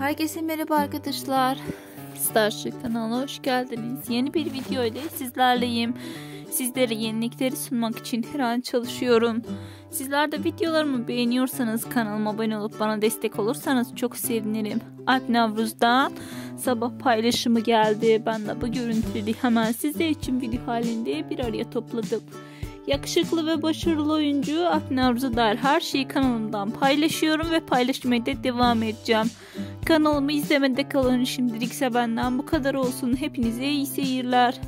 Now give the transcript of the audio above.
Herkese merhaba arkadaşlar. Starship kanalına hoş geldiniz. Yeni bir video ile sizlerleyim. Sizlere yenilikleri sunmak için her an çalışıyorum. Sizler de videolarımı beğeniyorsanız kanalıma abone olup bana destek olursanız çok sevinirim. Alp Navruz'dan sabah paylaşımı geldi. Ben de bu görüntüleri hemen sizler için video halinde bir araya topladım. Yakışıklı ve başarılı oyuncu Alp Navruz'a dair her şeyi kanalımdan paylaşıyorum ve paylaşmaya da devam edeceğim. Kanalımı izlemede kalın şimdilikse benden bu kadar olsun. Hepinize iyi seyirler.